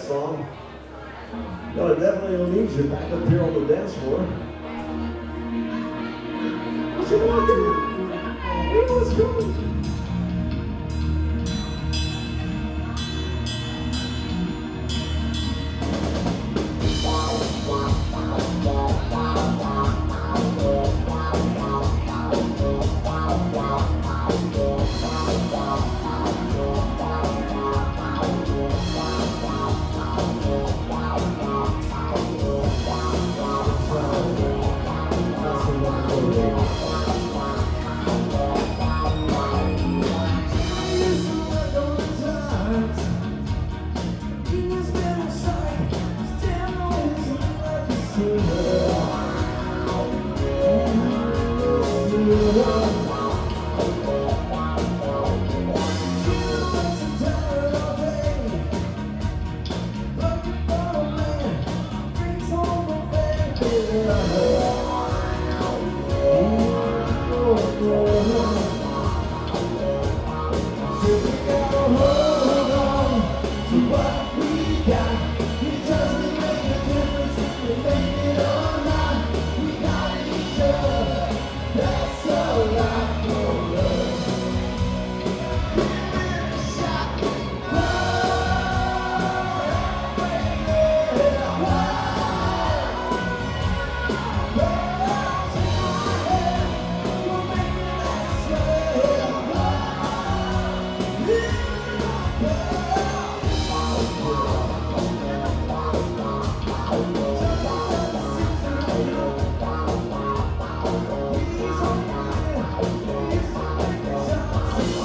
song. No, I definitely need you back up here on the dance floor. What you walking?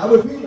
How would we